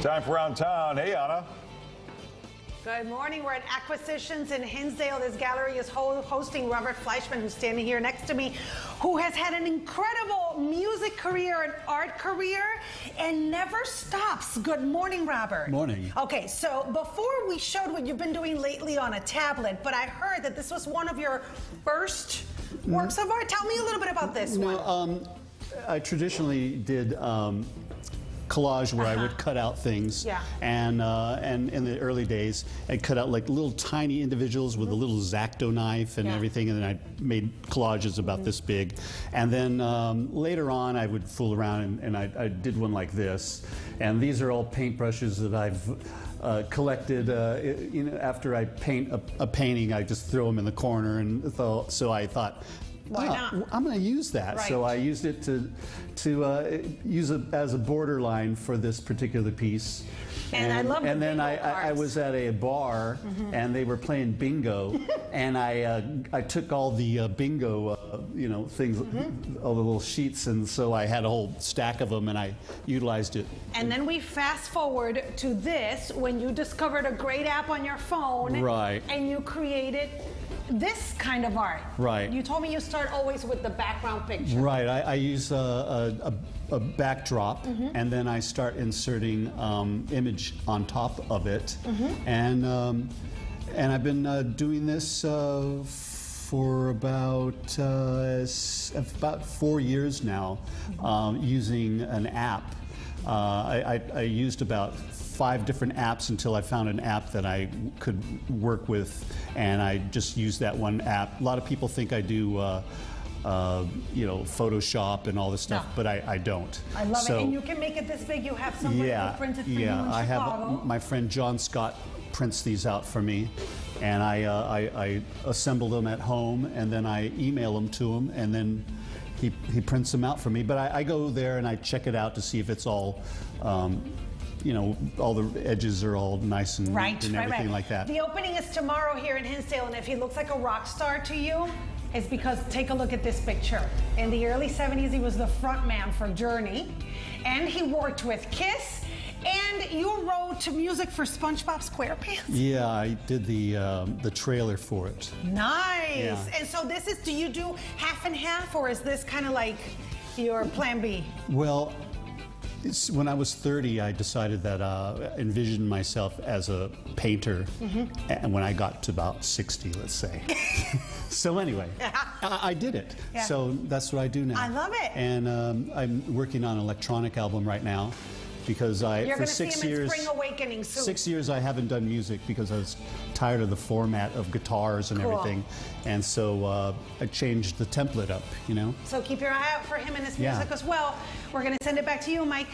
Time for Around Town. Hey, Ana. Good morning. We're at Acquisitions in Hinsdale. This gallery is ho hosting Robert Fleischman, who's standing here next to me, who has had an incredible music career and art career and never stops. Good morning, Robert. Morning. Okay, so before we showed what you've been doing lately on a tablet, but I heard that this was one of your first works of art. Tell me a little bit about this No, one. um, I traditionally did um, collage where I would cut out things. Yeah. And uh, and in the early days, I'd cut out like little tiny individuals with a little X-Acto knife and Yeah. everything, and then I made collages about this big. And then um, later on, I would fool around and, and I, I did one like this. And these are all paintbrushes that I've. Uh, collected, uh, you know, after I paint a, a painting, I just throw them in the corner, and so, so I thought, Why "Ah, not?" I'm going to use that. So I used it to to uh, use it as a borderline for this particular piece. And I love the And then I, I, I was at a bar and they were playing bingo, and I uh, I took all the uh, bingo uh, you know things, all the little sheets, and so I had a whole stack of them, and I utilized it. And then we fast forward to this when you discovered a great app on your phone. Right. And you created this kind of art. Right. You told me you start always with the background picture. Right, I, I use a, a, a, backdrop and then I start inserting um, image on top of it. And, um, and I've been uh, doing this uh, for about, uh, s- about four years now um, using an app. Uh, I, I, I used about five different apps until I found an app that I could work with, and I just used that one app. A lot of people think I do. Uh, uh, you know, Photoshop and all this stuff, No. but I, I don't. I love So- it. And you can make it this big. You have somebody yeah, who printed for yeah. you in I Chicago. have my friend John Scott prints these out for me, and I, uh, I, I assemble them at home, and then I email them to him, and then he, he prints them out for me. But I, I go there and I check it out to see if it's all, um, you know, all the edges are all nice and, Right, and right, everything right. like that. The opening is tomorrow here in Hinsdale, and if he looks like a rock star to you, it's because take a look at this picture. In the early 70s, he was the front man for Journey, and he worked with Kiss, and you wrote music for SpongeBob SquarePants. yeah, I did the um, the trailer for it. Nice. Yeah. And so this is, do you do half and half, or is this kind of like your plan B? Well, it's, when I was 30, I decided that uh, envisioned myself as a painter, and when I got to about 60, let's say. so anyway, I, I did it. Yeah. So that's what I do now. I love it. And um, I'm working on an electronic album right now because I You're for six years. in Spring Awakening soon. Six years I haven't done music because I was tired of the format of guitars and Cool. everything, and so uh, I changed the template up. You know. So keep your eye out for him and his Yeah. music as well. We're going to send it back to you, Mike.